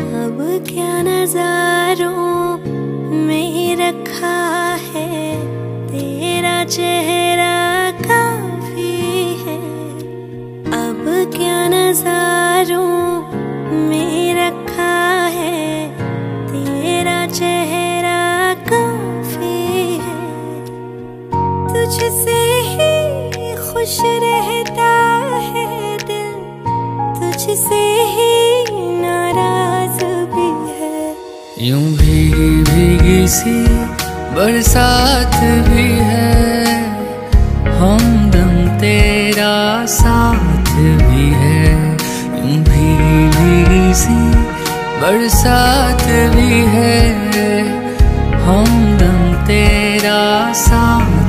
अब क्या नजारों में रखा है? तेरा चेहरा काफ़ी है। अब क्या नजारों में रखा है? तेरा चेहरा काफ़ी है। तुझसे ही खुश रहता है दिल। तुझसे ही यूँ भीगी भीगी सी, बरसात भी है। हमदम तेरा साथ भी है। यूँ भीगी भीगी सी, बरसात भी है। हमदम तेरा साथ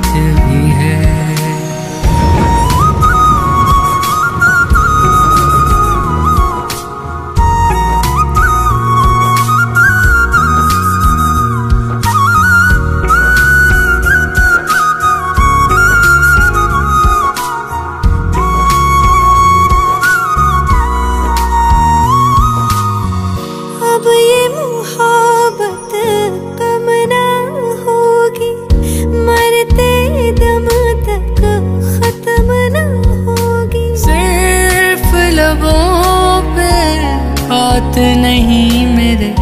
नहीं मेरे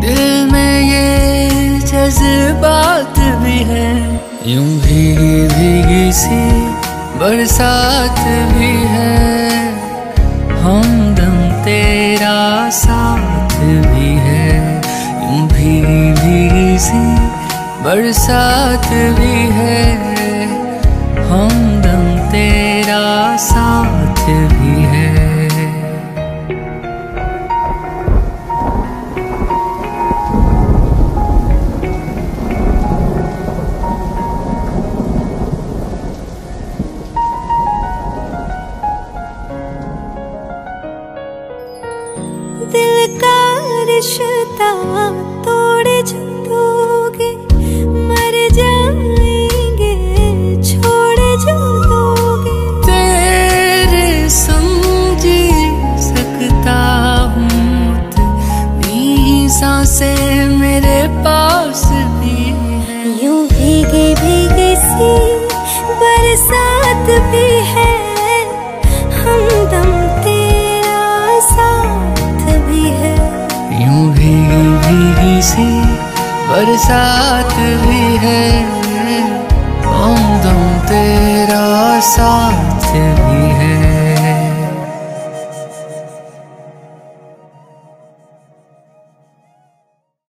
दिल में ये जज्बात भी है। यूँ भीगी भीगी सी बरसात भी है। हमदम तेरा साथ भी है। यूँ भीगी भीगी सी बरसात भी है। दिल का रिश्ता तोड़ जो दोगे मर जाएँगे छोड़ जो दोगे तेरे समझी सकता हूँ साँसें मेरे पास भी है। यूँ भीगी भीगी सी बरसात भी है। सी बरसात भी है। हमदम तेरा साथ